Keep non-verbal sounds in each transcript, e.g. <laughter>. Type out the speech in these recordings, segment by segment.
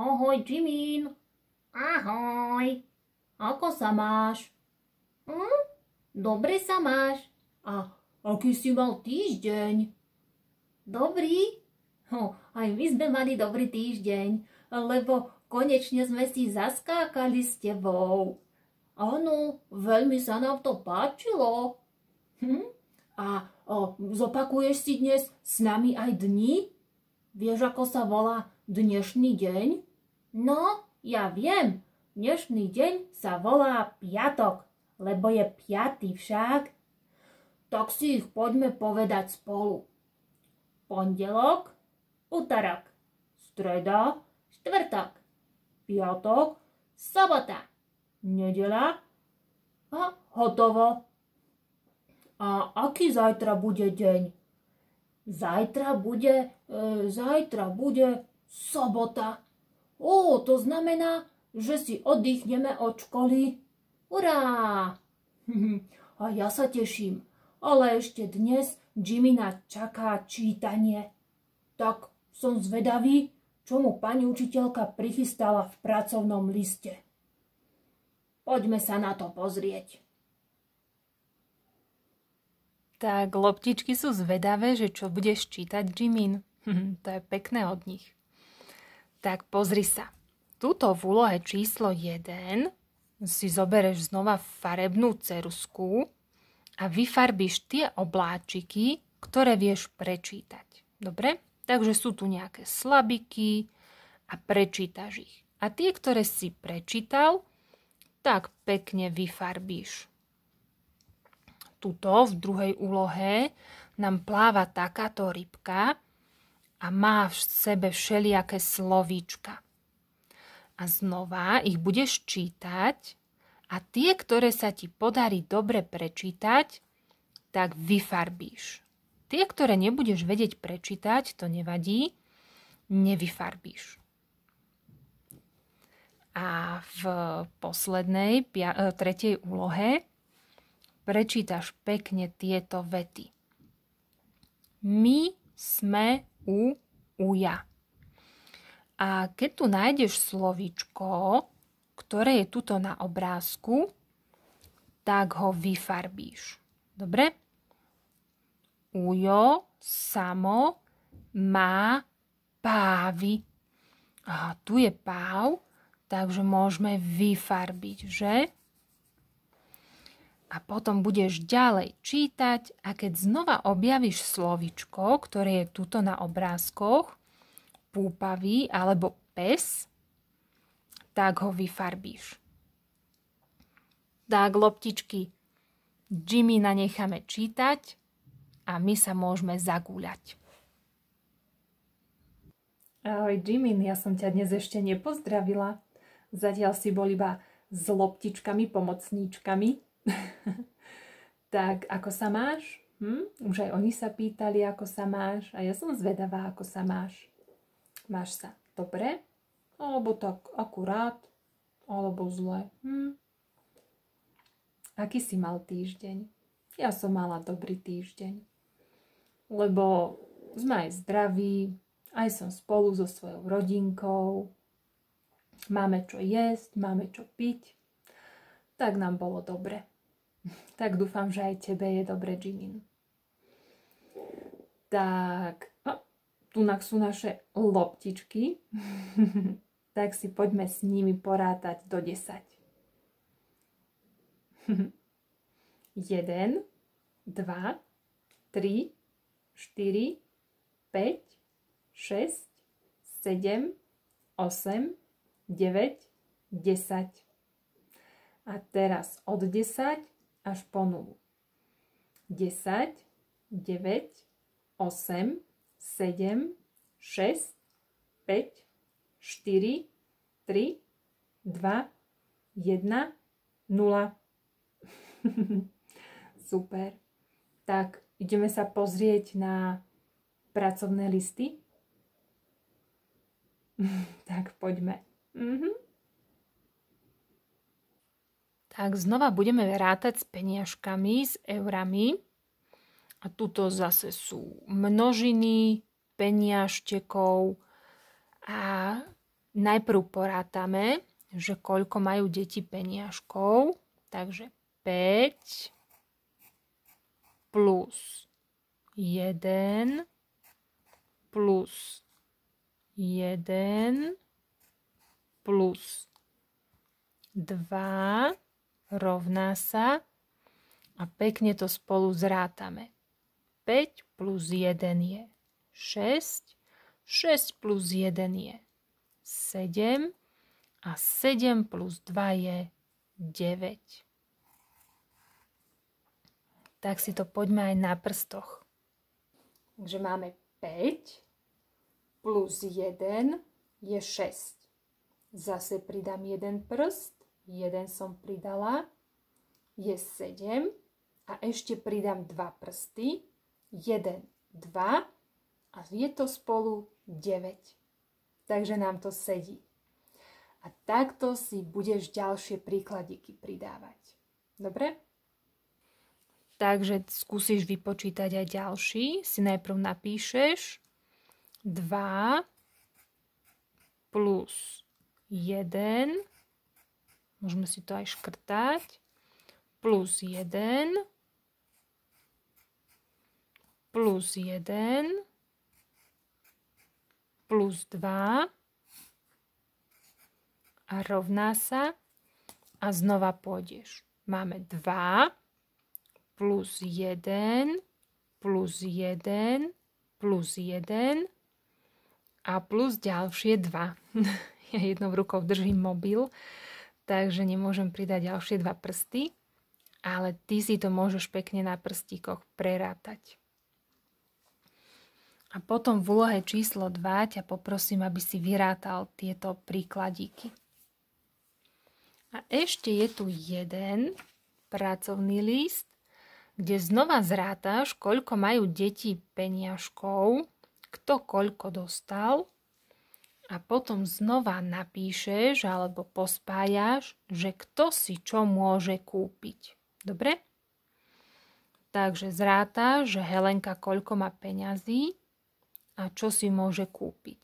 Ahoj, Jimin. Ahoj. Ako sa máš? Hm? Dobre sa máš. A aký si mal týždeň? Dobrý? Ho, aj my sme mali dobrý týždeň, lebo konečne sme si zaskákali s tebou. Áno, veľmi sa nám to páčilo. Hm? A o, zopakuješ si dnes s nami aj dni? Vieš, ako sa volá dnešný deň? No, ja viem. Dnešný deň sa volá piatok, lebo je piatý však. Tak si ich poďme povedať spolu. Pondelok, útorok, streda, štvrtok, piatok, sobota, nedela a hotovo. A aký zajtra bude deň? Zajtra bude, e, zajtra bude sobota. Ó, to znamená, že si oddychneme od školy. Urá! <laughs> A ja sa teším, ale ešte dnes Jimina čaká čítanie. Tak som zvedavý, čo mu pani učiteľka prichystala v pracovnom liste. Poďme sa na to pozrieť. Tak loptičky sú zvedavé, že čo budeš čítať, Jimin. <laughs> to je pekné od nich. Tak pozri sa. Tuto v úlohe číslo 1 si zobereš znova farebnú cerusku a vyfarbíš tie obláčiky, ktoré vieš prečítať. Dobre? Takže sú tu nejaké slabiky a prečítaš ich. A tie, ktoré si prečítal, tak pekne vyfarbíš tuto v druhej úlohe nám pláva takáto rybka a má v sebe všelijaké slovíčka. A znova ich budeš čítať a tie, ktoré sa ti podarí dobre prečítať, tak vyfarbíš. Tie, ktoré nebudeš vedieť prečítať, to nevadí, nevyfarbíš. A v poslednej, tretej úlohe prečítaš pekne tieto vety. My sme u uja. A keď tu nájdeš slovíčko, ktoré je tuto na obrázku, tak ho vyfarbíš. Dobre? Ujo samo má pávy. A tu je páv, takže môžeme vyfarbiť, že? A potom budeš ďalej čítať a keď znova objavíš slovičko, ktoré je tuto na obrázkoch, púpavý alebo pes, tak ho vyfarbíš. Tak, loptičky, Jimmy nanecháme čítať a my sa môžeme zagúľať. Ahoj Jimmy, ja som ťa dnes ešte nepozdravila. Zatiaľ si bol iba s loptičkami, pomocníčkami, <laughs> tak ako sa máš? Hm? Už aj oni sa pýtali, ako sa máš a ja som zvedavá, ako sa máš. Máš sa dobre? Alebo tak akurát? Alebo zle? Hm? Aký si mal týždeň? Ja som mala dobrý týždeň. Lebo sme aj zdraví, aj som spolu so svojou rodinkou, máme čo jesť, máme čo piť, tak nám bolo dobre. <laughs> Tak dúfam, že aj tebe je dobre, Jimin. Tak, no, tu sú naše loptičky. <laughs> tak si poďme s nimi porátať do 10. 1, 2, 3, 4, 5, 6, 7, 8, 9, 10. A teraz od 10 až po nulu. 10, 9, 8, 7, 6, 5, 4, 3, 2, 1, 0. Super. Tak, ideme sa pozrieť na pracovné listy. <laughs> tak, poďme. Mhm tak znova budeme rátať s peniažkami, s eurami. A tuto zase sú množiny peniažtekov a najprv porátame, že koľko majú deti peniažkov. Takže 5 plus 1 plus 1 plus 2 rovná sa a pekne to spolu zrátame. 5 plus 1 je 6, 6 plus 1 je 7 a 7 plus 2 je 9. Tak si to poďme aj na prstoch. Takže máme 5 plus 1 je 6. Zase pridám jeden prst, jeden som pridala, je 7 a ešte pridám dva prsty, 1, 2 a je to spolu 9. Takže nám to sedí. A takto si budeš ďalšie príkladiky pridávať. Dobre? Takže skúsiš vypočítať aj ďalší. Si najprv napíšeš 2 plus 1, môžeme si to aj škrtať, plus 1, plus 1, plus 2 a rovná sa. A znova pôjdeš. Máme 2 plus 1 plus 1 plus 1 a plus ďalšie 2. <laughs> ja jednou rukou držím mobil, takže nemôžem pridať ďalšie dva prsty, ale ty si to môžeš pekne na prstíkoch prerátať. A potom v úlohe číslo 2 ťa poprosím, aby si vyrátal tieto príkladíky. A ešte je tu jeden pracovný list, kde znova zrátaš, koľko majú deti peniažkov, kto koľko dostal a potom znova napíšeš alebo pospájaš, že kto si čo môže kúpiť. Dobre? Takže zrátaš, že Helenka koľko má peňazí a čo si môže kúpiť.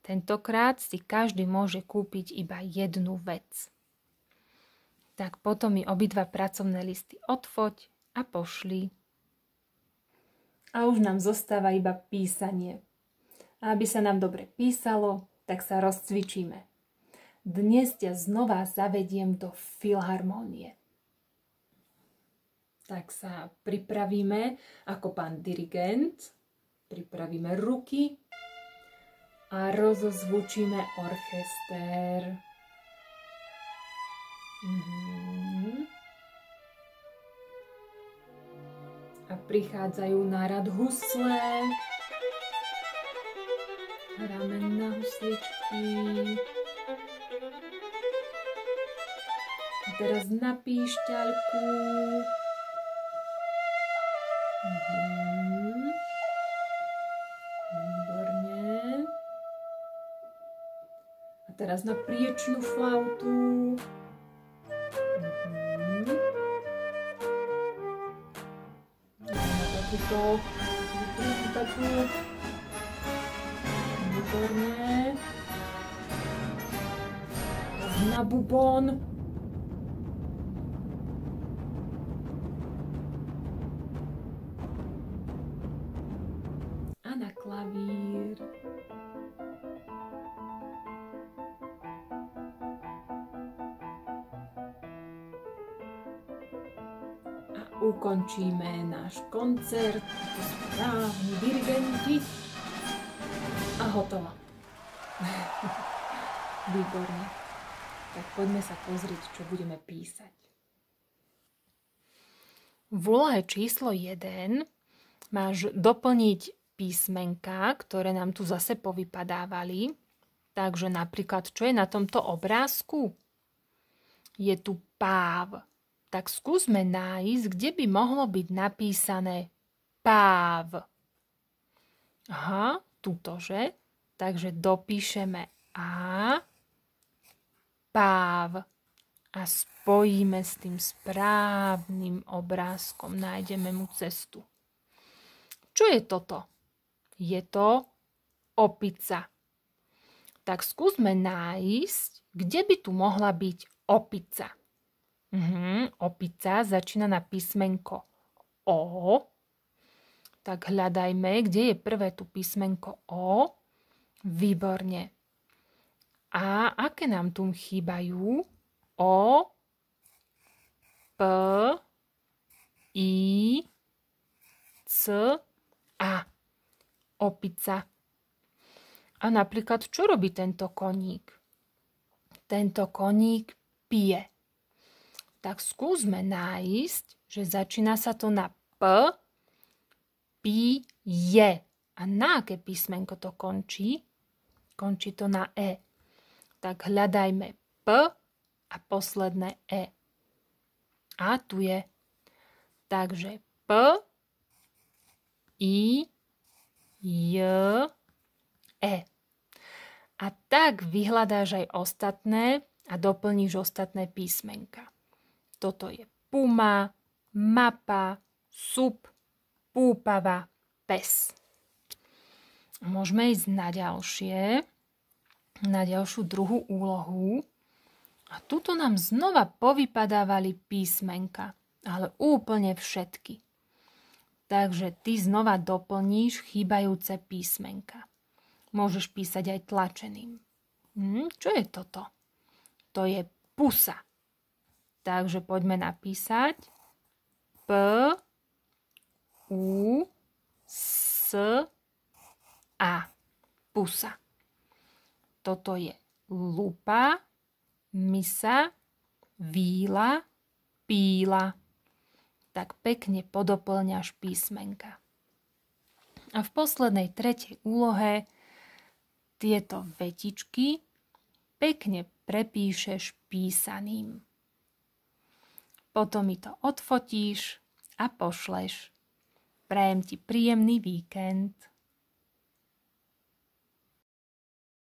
Tentokrát si každý môže kúpiť iba jednu vec tak potom mi obidva pracovné listy odfoť a pošli. A už nám zostáva iba písanie. A aby sa nám dobre písalo, tak sa rozcvičíme. Dnes ťa znova zavediem do filharmónie. Tak sa pripravíme ako pán dirigent, pripravíme ruky a rozozvučíme orchester. Mm-hmm. A prichádzajú na rad husle. Hráme na husličky. A teraz na píšťalku. Mm-hmm. Výborne. A teraz na priečnú flautu. to takú výborne. Na bubon. A na klavír. Ukončíme náš koncert. Správni dirigenti a hotovo. <laughs> Výborne. Tak poďme sa pozrieť, čo budeme písať. V úlohe číslo 1 máš doplniť písmenka, ktoré nám tu zase povypadávali. Takže napríklad, čo je na tomto obrázku? Je tu páv tak skúsme nájsť, kde by mohlo byť napísané páv. Aha, tuto, že? Takže dopíšeme A, páv a spojíme s tým správnym obrázkom, nájdeme mu cestu. Čo je toto? Je to opica. Tak skúsme nájsť, kde by tu mohla byť opica. Mhm, opica začína na písmenko O. Tak hľadajme, kde je prvé tu písmenko O. Výborne. A aké nám tu chýbajú? O, P, I, C, A. Opica. A napríklad, čo robí tento koník? Tento koník pije. Tak skúsme nájsť, že začína sa to na P, je. A na aké písmenko to končí? Končí to na E. Tak hľadajme P a posledné E. A tu je. Takže P, I, J, E. A tak vyhľadáš aj ostatné a doplníš ostatné písmenka. Toto je puma, mapa, sup, púpava, pes. Môžeme ísť na ďalšie, na ďalšiu druhú úlohu. A tuto nám znova povypadávali písmenka, ale úplne všetky. Takže ty znova doplníš chýbajúce písmenka. Môžeš písať aj tlačeným. Hm, čo je toto? To je pusa. Takže poďme napísať P U S A. Pusa. Toto je lupa, misa, víla, píla. Tak pekne podoplňaš písmenka. A v poslednej tretej úlohe tieto vetičky pekne prepíšeš písaným. Potom mi to odfotíš a pošleš. Prajem ti príjemný víkend.